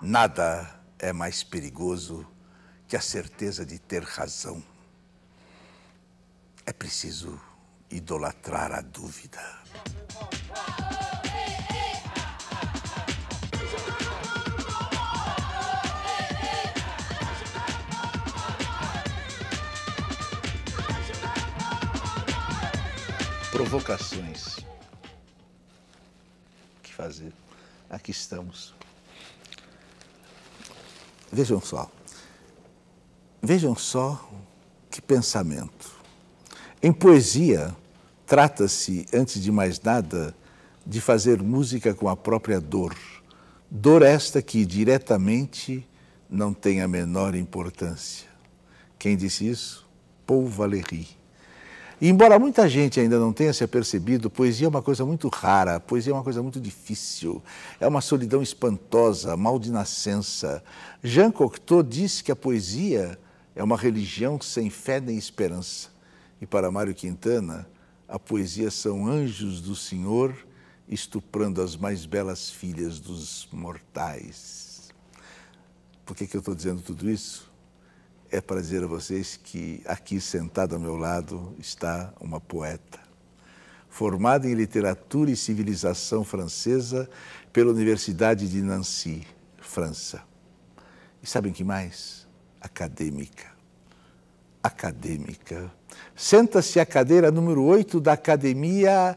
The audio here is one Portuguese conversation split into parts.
Nada é mais perigoso que a certeza de ter razão. É preciso idolatrar a dúvida. Provocações. O que fazer? Aqui estamos. Vejam só. Vejam só que pensamento. Em poesia, trata-se, antes de mais nada, de fazer música com a própria dor. Dor esta que diretamente não tem a menor importância. Quem disse isso? Paul Valéry. E embora muita gente ainda não tenha se apercebido, poesia é uma coisa muito rara, poesia é uma coisa muito difícil, é uma solidão espantosa, mal de nascença. Jean Cocteau disse que a poesia é uma religião sem fé nem esperança. E para Mário Quintana, a poesia são anjos do Senhor estuprando as mais belas filhas dos mortais. Por que, que eu estou dizendo tudo isso? É para dizer a vocês que aqui sentado ao meu lado está uma poeta, formada em literatura e civilização francesa pela Universidade de Nancy, França. E sabem que mais? Acadêmica. Acadêmica. Senta-se à cadeira número 8 da Academia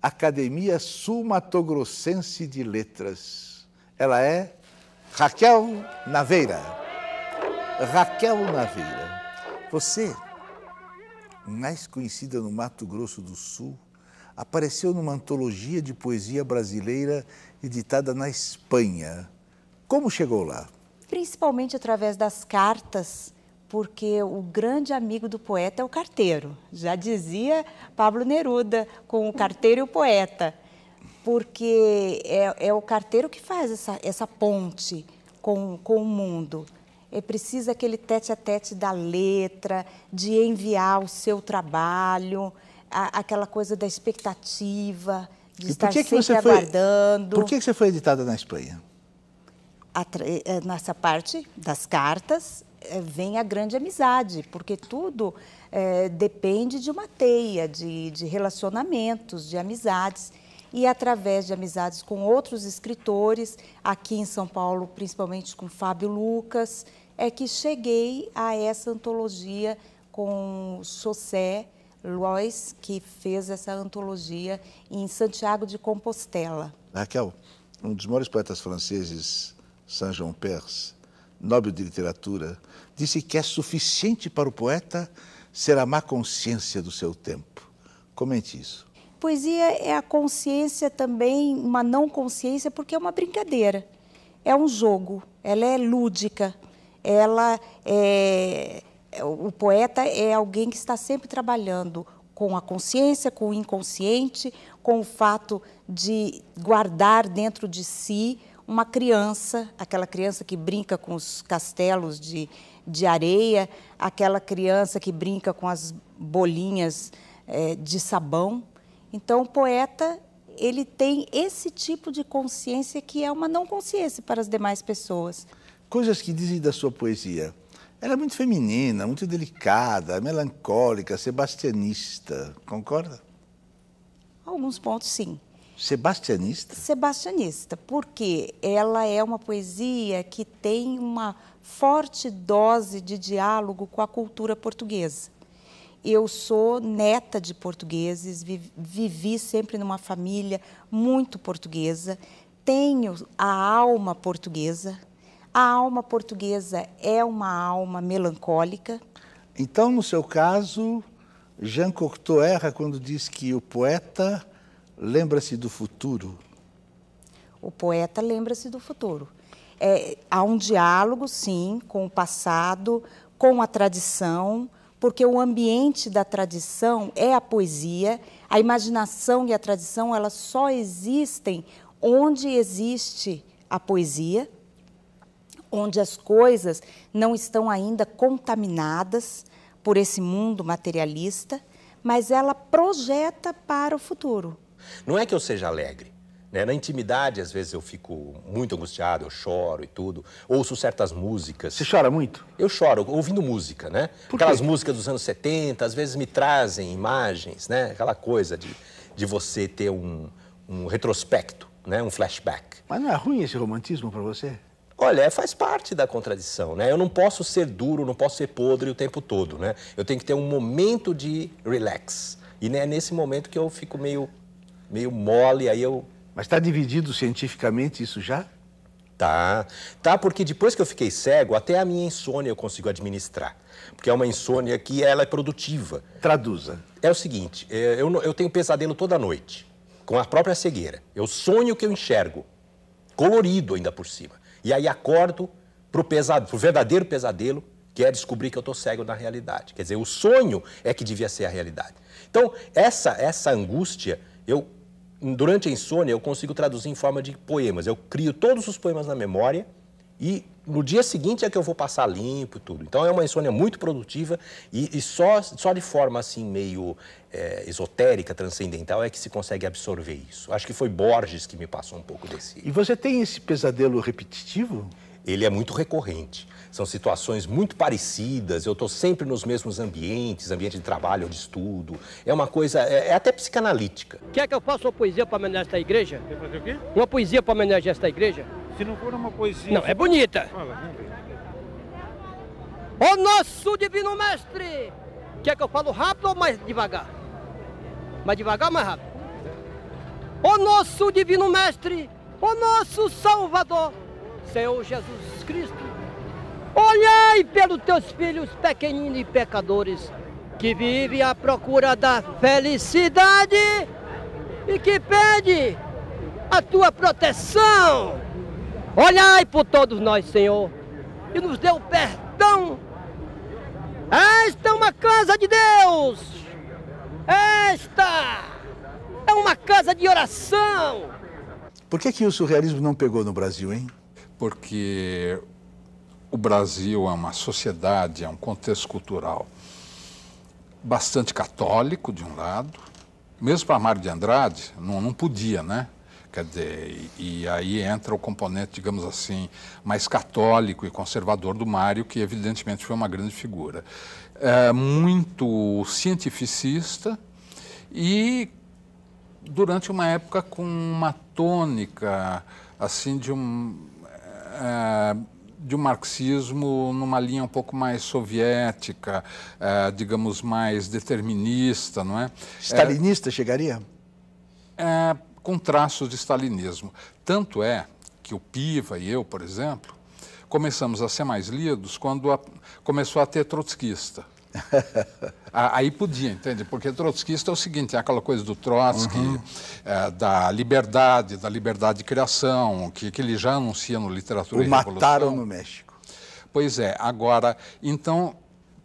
Academia Sul-Mato-Grossense de Letras. Ela é Raquel Naveira. Raquel Naveira. Você, mais conhecida no Mato Grosso do Sul, apareceu numa antologia de poesia brasileira editada na Espanha. Como chegou lá? Principalmente através das cartas porque o grande amigo do poeta é o carteiro. Já dizia Pablo Neruda com o carteiro e o poeta, porque é, é o carteiro que faz essa, essa ponte com, com o mundo. É preciso aquele tete a tete da letra, de enviar o seu trabalho, a, aquela coisa da expectativa, de e estar que sempre foi, aguardando. Por que você foi editada na Espanha? Eh, nessa parte das cartas eh, vem a grande amizade, porque tudo é, depende de uma teia de, de relacionamentos, de amizades. E através de amizades com outros escritores, aqui em São Paulo, principalmente com Fábio Lucas, é que cheguei a essa antologia com José Lois, que fez essa antologia em Santiago de Compostela. Raquel, um dos maiores poetas franceses Saint-Jean Perse, Nobel de Literatura, disse que é suficiente para o poeta ser a má consciência do seu tempo. Comente isso. Poesia é a consciência também, uma não consciência, porque é uma brincadeira, é um jogo, ela é lúdica, ela é. O poeta é alguém que está sempre trabalhando com a consciência, com o inconsciente, com o fato de guardar dentro de si uma criança, aquela criança que brinca com os castelos de, de areia, aquela criança que brinca com as bolinhas é, de sabão. Então, o poeta ele tem esse tipo de consciência que é uma não consciência para as demais pessoas. Coisas que dizem da sua poesia. Ela é muito feminina, muito delicada, melancólica, sebastianista. Concorda? Alguns pontos, sim. Sebastianista? Sebastianista, porque ela é uma poesia que tem uma forte dose de diálogo com a cultura portuguesa. Eu sou neta de portugueses, vivi sempre numa família muito portuguesa, tenho a alma portuguesa. A alma portuguesa é uma alma melancólica. Então, no seu caso, Jean Cocteau erra quando diz que o poeta lembra-se do futuro? O poeta lembra-se do futuro. É, há um diálogo, sim, com o passado, com a tradição, porque o ambiente da tradição é a poesia. A imaginação e a tradição elas só existem onde existe a poesia, onde as coisas não estão ainda contaminadas por esse mundo materialista, mas ela projeta para o futuro. Não é que eu seja alegre, Né? Na intimidade, às vezes eu fico muito angustiado, eu choro e tudo. Ouço certas músicas. Você chora muito? Eu choro, ouvindo música, né? Aquelas músicas dos anos 70, às vezes me trazem imagens, né? Aquela coisa de, de você ter um, um retrospecto, né? um flashback. Mas não é ruim esse romantismo para você? Olha, faz parte da contradição, né? Eu não posso ser duro, não posso ser podre o tempo todo, né? Eu tenho que ter um momento de relax. E é nesse momento que eu fico meio, meio mole, aí eu mas está dividido cientificamente isso já? Tá. Tá, porque depois que eu fiquei cego, até a minha insônia eu consigo administrar. Porque é uma insônia que ela é produtiva. Traduza. É o seguinte, é, eu, eu tenho pesadelo toda noite, com a própria cegueira. Eu sonho que eu enxergo, colorido ainda por cima. E aí acordo pro, pesado, pro verdadeiro pesadelo, que é descobrir que eu estou cego na realidade. Quer dizer, o sonho é que devia ser a realidade. Então, essa, essa angústia, eu durante a insônia, eu consigo traduzir em forma de poemas. Eu crio todos os poemas na memória e no dia seguinte é que eu vou passar limpo e tudo. Então é uma insônia muito produtiva e, e só, só de forma assim meio é, esotérica, transcendental, é que se consegue absorver isso. Acho que foi Borges que me passou um pouco desse. E você tem esse pesadelo repetitivo? Ele é muito recorrente. São situações muito parecidas, eu estou sempre nos mesmos ambientes, ambiente de trabalho ou de estudo. É uma coisa, é, é até psicanalítica. Quer que eu faça uma poesia para homenagear esta igreja? Quer fazer o quê? Uma poesia para homenagear esta igreja? Se não for uma poesia... Não, é bonita. Fala, vamos ver. Ô nosso divino mestre! Quer que eu falo rápido ou mais devagar? Mais devagar ou mais rápido? Ô nosso divino mestre! Ô nosso salvador! Senhor Jesus Cristo! Olhai pelos teus filhos pequeninos e pecadores, que vivem à procura da felicidade e que pede a tua proteção. Olhai por todos nós, Senhor, e nos dê o perdão. Esta é uma casa de Deus. Esta é uma casa de oração. Por que, que o surrealismo não pegou no Brasil, hein? Porque o Brasil é uma sociedade, é um contexto cultural bastante católico, de um lado, mesmo para Mário de Andrade, não, não podia, né? Quer dizer, e, aí entra o componente, digamos assim, mais católico e conservador do Mário, que evidentemente foi uma grande figura. É, muito cientificista e durante uma época com uma tônica, assim, de um... É, de um marxismo numa linha um pouco mais soviética, eh, digamos, mais determinista, não é? Stalinista chegaria? É, com traços de stalinismo. Tanto é que o Piva e eu, por exemplo, começamos a ser mais lidos quando a, começou a ter trotskista. Aí podia, entende? Porque trotskista é o seguinte, é aquela coisa do Trotsky, uhum. é, da liberdade, da liberdade de criação, que, que ele já anuncia no Literatura o e mataram no México. Pois é, agora, então,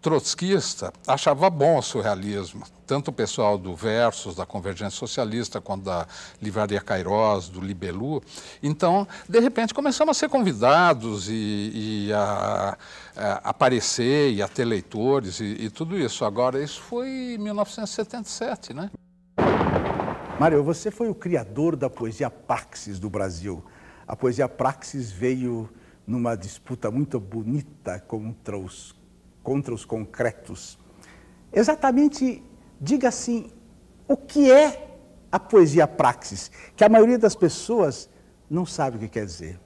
trotskista achava bom o surrealismo, tanto o pessoal do Versus, da Convergência Socialista, quanto da Livraria Cairós, do Libelu. Então, de repente, começamos a ser convidados e, e a, a, aparecer e a ter leitores e, e tudo isso. Agora, isso foi em 1977, né? Mário, você foi o criador da poesia praxis do Brasil. A poesia praxis veio numa disputa muito bonita contra os contra os concretos. Exatamente, diga assim, o que é a poesia praxis, que a maioria das pessoas não sabe o que quer dizer.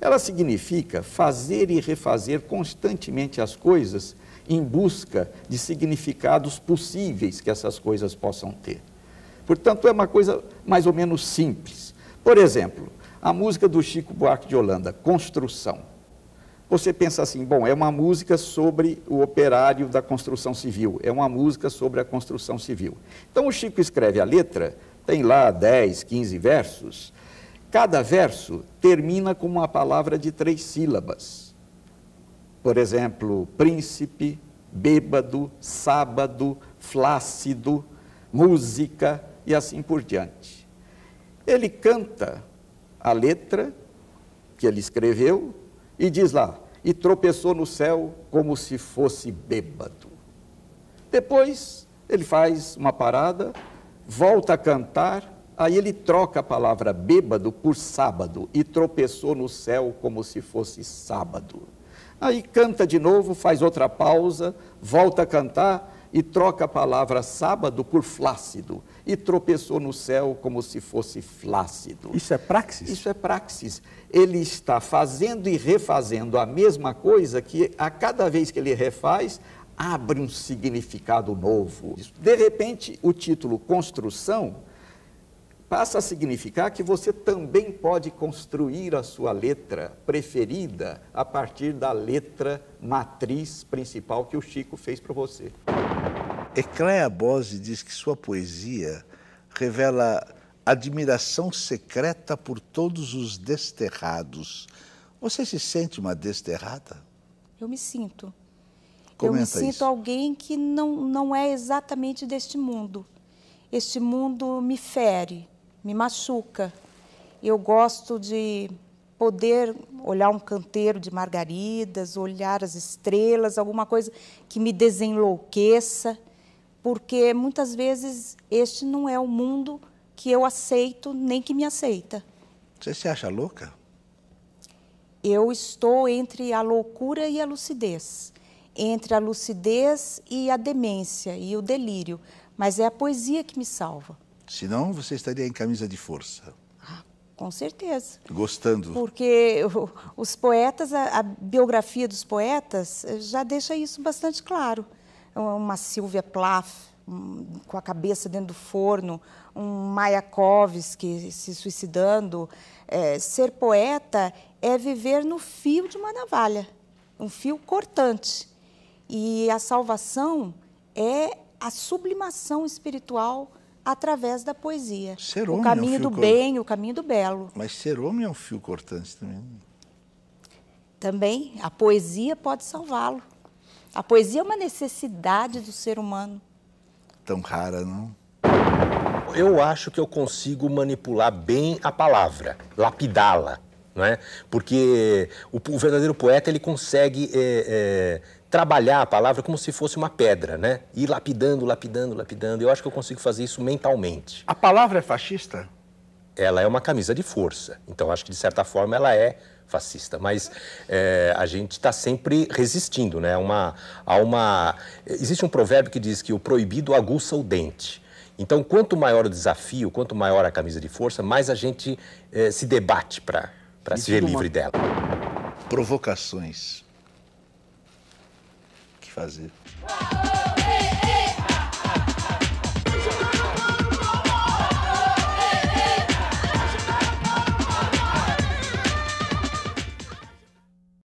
Ela significa fazer e refazer constantemente as coisas em busca de significados possíveis que essas coisas possam ter. Portanto, é uma coisa mais ou menos simples. Por exemplo, a música do Chico Buarque de Holanda, Construção você pensa assim, bom, é uma música sobre o operário da construção civil, é uma música sobre a construção civil. Então o Chico escreve a letra, tem lá 10, 15 versos, cada verso termina com uma palavra de três sílabas. Por exemplo, príncipe, bêbado, sábado, flácido, música e assim por diante. Ele canta a letra que ele escreveu e diz lá: e tropeçou no céu como se fosse bêbado. Depois ele faz uma parada, volta a cantar Aí ele troca a palavra bêbado por sábado e tropeçou no céu como se fosse sábado. Aí canta de novo, faz outra pausa, volta a cantar e troca a palavra sábado por flácido e tropeçou no céu como se fosse flácido. Isso é praxis? Isso é praxis. Ele está fazendo e refazendo a mesma coisa que a cada vez que ele refaz, abre um significado novo. De repente, o título construção passa a significar que você também pode construir a sua letra preferida a partir da letra matriz principal que o Chico fez para você. Ecléa Bose diz que sua poesia revela admiração secreta por todos os desterrados. Você se sente uma desterrada? Eu me sinto. Comenta eu me sinto isso. alguém que não, não é exatamente deste mundo. Este mundo me fere, me machuca. Eu gosto de poder olhar um canteiro de margaridas, olhar as estrelas, alguma coisa que me desenlouqueça, porque muitas vezes este não é o mundo que eu aceito nem que me aceita. Você se acha louca? Eu estou entre a loucura e a lucidez, entre a lucidez e a demência e o delírio, mas é a poesia que me salva. Senão você estaria em camisa de força, Ah, com certeza. gostando. Porque os poetas, a, a biografia dos poetas eh, já deixa isso bastante claro. Uma Silvia Plath um, com a cabeça dentro do forno, um Mayakovsky se suicidando. Eh, ser poeta é viver no fio de uma navalha, um fio cortante. E a salvação é a sublimação espiritual através da poesia. Ser o homem é um caminho fio do cor- bem, o caminho do belo. Mas ser homem é um fio cortante também. Também a poesia pode salvá-lo. A poesia é uma necessidade do ser humano. Tão rara, não? Eu acho que eu consigo manipular bem a palavra, lapidá-la, não é? Porque o, o verdadeiro poeta ele consegue é, é, trabalhar a palavra como se fosse uma pedra, né? Ir lapidando, lapidando, lapidando. Eu acho que eu consigo fazer isso mentalmente. A palavra é fascista? Ela é uma camisa de força, então acho que de certa forma ela é fascista, mas é, a gente está sempre resistindo, né? Uma, há uma, existe um provérbio que diz que o proibido aguça o dente. Então, quanto maior o desafio, quanto maior a camisa de força, mais a gente eh, se debate para se ver numa- livre dela. Provocações. O que fazer?